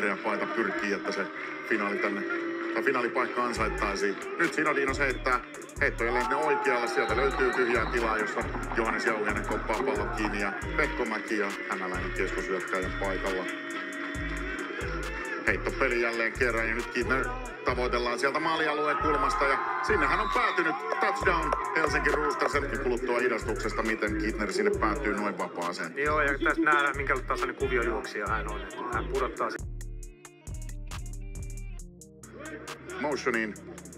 vihreä paita pyrkii, että se finaali tänne tai finaalipaikka ansaittaisiin. Nyt Sinodinos heittää heitto jälleen sinne oikealle. Sieltä löytyy tyhjää tilaa, jossa Johannes Jauhianen koppaa pallon kiinni ja Pekko Mäki ja hämäläinen keskosyökkäjän paikalla. Heitto peli jälleen kerran ja nyt Kidner tavoitellaan sieltä maalialueen kulmasta ja sinnehän on päätynyt touchdown Helsinki Roosters hetki kuluttua hidastuksesta, miten Kidner sinne päätyy noin vapaaseen. Joo, ja tässä nähdään, minkä tasoinen kuviojuoksija hän on. Että hän pudottaa sit- motioniin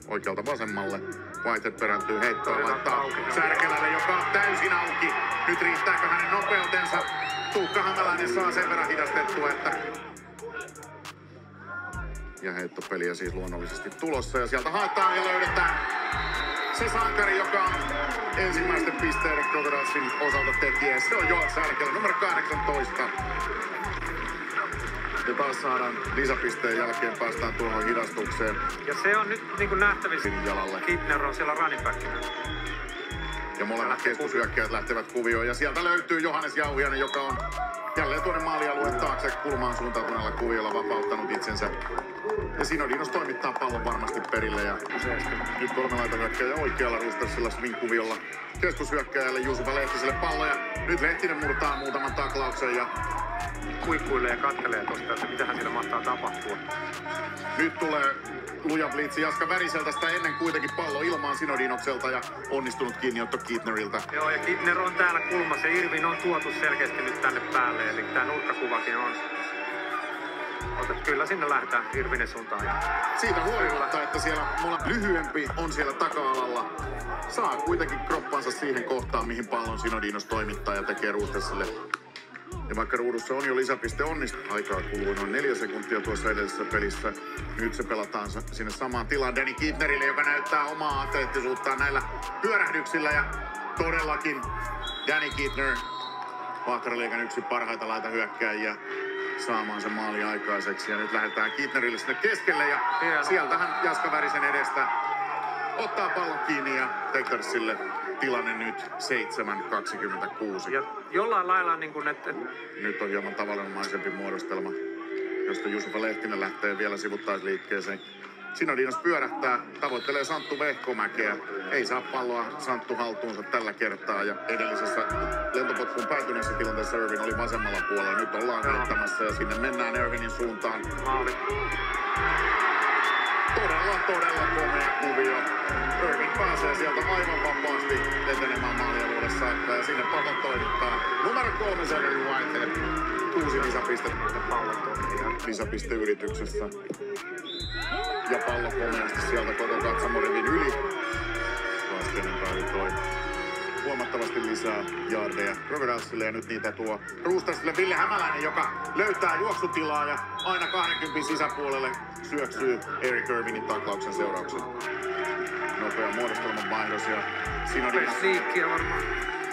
oikealta vasemmalle. Whitehead perääntyy heittoa laittaa. Särkelälle, joka on täysin auki. Nyt riittääkö hänen nopeutensa? Tuukka Hämäläinen saa sen verran hidastettua, että... Ja heittopeliä siis luonnollisesti tulossa ja sieltä haetaan ja löydetään se sankari, joka on ensimmäisten pisteiden Crocodilesin osalta tekijä. Se on Joel Särkelä, numero 18. Ja taas saadaan lisäpisteen jälkeen päästään tuohon hidastukseen. Ja se on nyt niin kuin nähtävissä. Jalalle. Kidner on siellä running backinä. Ja molemmat keskusyökkäjät lähtevät kuvioon. Ja sieltä löytyy Johannes Jauhianen, joka on jälleen tuonne maalialueen taakse kulmaan suuntautuneella kuviolla vapauttanut itsensä. Ja Sinodinos toimittaa pallon varmasti perille. Ja nyt kolme laitahyökkäjä oikealla Rustersilla Swing kuviolla keskushyökkäjälle Jusufa Lehtiselle pallo. Ja nyt Lehtinen murtaa muutaman taklauksen ja Kuikkuilee ja kattelee tosta, että mitähän siinä mahtaa tapahtua. nyt tulee luja blitsi Jaska Väriseltä sitä ennen kuitenkin pallo ilmaan Sinodinokselta ja onnistunut kiinniotto Kiitneriltä. Joo, ja Kidner on täällä kulmassa. Irvin on tuotu selkeästi nyt tänne päälle, eli tää nurkkakuvakin on. Otet, kyllä sinne lähdetään Irvinen suuntaan. Ja Siitä huolimatta, että siellä mulla lyhyempi on siellä taka-alalla, saa kuitenkin kroppansa siihen kohtaan, mihin pallon Sinodinos toimittaa ja tekee Ruustersille. Ja vaikka ruudussa on jo lisäpiste onnistu, aikaa kuluu noin neljä sekuntia tuossa edellisessä pelissä. Nyt se pelataan sinne samaan tilaan Danny Kidnerille, joka näyttää omaa atleettisuuttaan näillä pyörähdyksillä. Ja todellakin Danny Kidner, Paakariliikan yksi parhaita laita hyökkääjiä saamaan sen maali aikaiseksi. Ja nyt lähdetään Kidnerille sinne keskelle ja Hieno. sieltähän Jaska Värisen edestä ottaa pallon kiinni ja Tektarsille tilanne nyt 7-26. ja jollain lailla niin kuin, että, Nyt on hieman tavanomaisempi muodostelma, josta Jusufa Lehtinen lähtee vielä sivuttaisliikkeeseen. Sinodinos pyörähtää, tavoittelee Santtu Vehkomäkeä. Ei saa palloa Santtu haltuunsa tällä kertaa. Ja edellisessä lentopotkuun päätyneessä tilanteessa Irvin oli vasemmalla puolella. Nyt ollaan Joo. heittämässä ja sinne mennään Irvinin suuntaan. maali. Todella, todella komea kuvio. Irvin pääsee sieltä aivan vapaasti etenemään maalialueelle saakka ja sinne pallon toimittaa. Numero kolme Severi Whitehead. Kuusi lisäpistettä Ja pallot on. Ja lisäpisteyrityksessä. Ja pallo komeasti sieltä koko katsamorivin yli. Laskenen päälle toi huomattavasti lisää jaardeja Crocodilesille ja nyt niitä tuo Roostersille Ville Hämäläinen, joka löytää juoksutilaa ja aina 20 sisäpuolelle syöksyy Eric Irvinin taklauksen seurauksena. Nopea muodostelman vaihdos ja Sinodinos Liikkiä varmaan.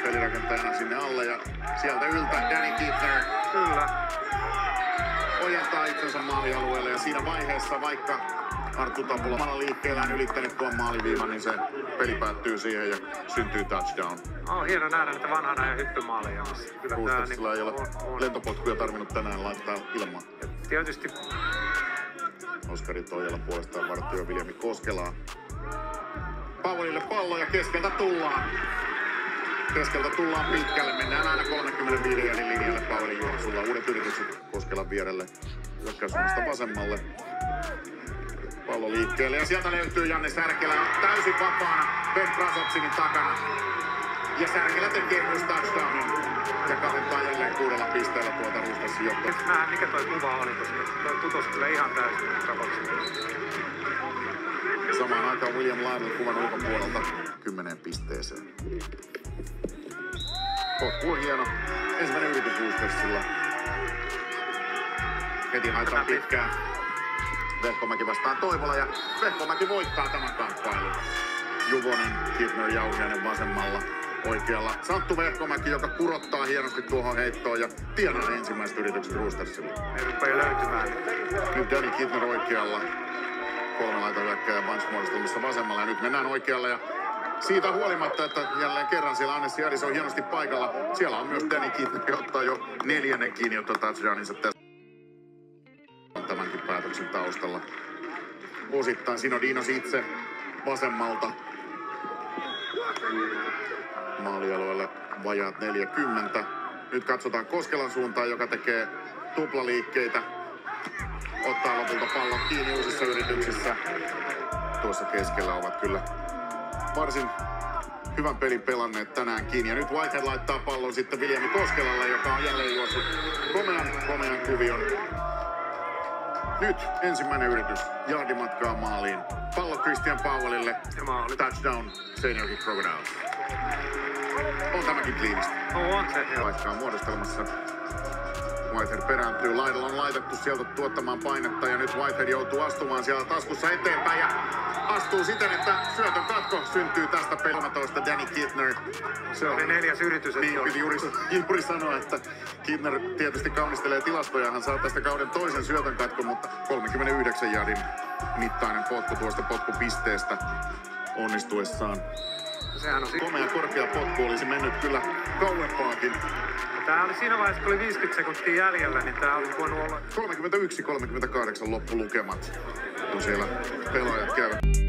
pelirakentajana sinne alle ja sieltä yltä Danny Kidner Kyllä. ojentaa itsensä maalialueelle ja siinä vaiheessa, vaikka Arttu Tapola omalla liikkeellään ylittänyt tuon maaliviivan, niin se peli päättyy siihen ja syntyy touchdown. On hieno nähdä näitä vanhan ajan hyppymaaleja. Kyllä tää Ruustersilla ei ole on, on. lentopotkuja tarvinnut tänään laittaa ilmaan. Ja Tietysti Oskari Toijala puolestaan vartio Viljami Koskelaa. Pavolille pallo ja keskeltä tullaan. Keskeltä tullaan pitkälle. Mennään aina 35 jäljin linjalle Pavolin juoksulla. Uudet yritykset Koskelan vierelle. Hyökkäyssuunnasta vasemmalle. Pallo liikkeelle ja sieltä löytyy Janne Särkelä täysin vapaana Ben Prasotsinin takana. Ja Särkelä tekee myös touchdownin ja kaventaa jälleen kuudella pisteellä tuota Ruustassin johtoa. nähdään mikä toi kuva oli, koska toi putosi kyllä ihan täysin. Samaan aikaan William Lionel kuvan ulkopuolelta 10 pisteeseen. Potku on hieno. Ensimmäinen yritys Roostersilla. Heti haetaan pitkään. Vehkomäki vastaan Toivola ja Vehkomäki voittaa tämän kamppailun. Juvonen, Kidner, Jauhiainen vasemmalla. Oikealla Santtu Vehkomäki, joka kurottaa hienosti tuohon heittoon ja tienaa ensimmäiset yritykset Roostersilla. Ei löytymään. Nyt Danny Kidner oikealla. Kolme laita hyökkääjä bunch muodostelmassa vasemmalla ja nyt mennään oikealle ja siitä huolimatta, että jälleen kerran siellä Annessi Adis on hienosti paikalla, siellä on myös Danny Kidner, ottaa jo neljännen kiinni, ottaa touchdowninsa tässä päätöksen taustalla. Osittain Sinodinos itse vasemmalta maalialueelle vajaat 40. Nyt katsotaan Koskelan suuntaan, joka tekee tuplaliikkeitä. Ottaa lopulta pallon kiinni uusissa yrityksissä. Tuossa keskellä ovat kyllä varsin hyvän pelin pelanneet tänäänkin. Ja nyt Whitehead laittaa pallon sitten Viljami Koskelalle, joka on jälleen juossut komean, komean kuvion. Nyt ensimmäinen yritys. Jardimatkaa maaliin. Pallo Christian Powellille. Ja maali. Touchdown Seinäjoki Crocodiles. On tämäkin kliinistä. On se. Paikkaa muodostelmassa. Whitehead perääntyy. Laidalla on laitettu sieltä tuottamaan painetta ja nyt Whitehead joutuu astumaan siellä taskussa eteenpäin ja astuu siten, että syötön katko syntyy tästä pelistä. 13 Danny Kittner. Se oli neljäs yritys. Niin, piti juuri, juuri sanoa, että Kittner tietysti kaunistelee tilastoja. Hän saa tästä kauden toisen syötön katkon, mutta 39 jardin mittainen potku tuosta potkupisteestä onnistuessaan. Sehän on Komea korkea potku olisi mennyt kyllä kauempaakin. Tää oli siinä vaiheessa, kun oli 50 sekuntia jäljellä, niin tää oli voinut olla 31-38 loppulukemat, kun siellä pelaajat käyvät.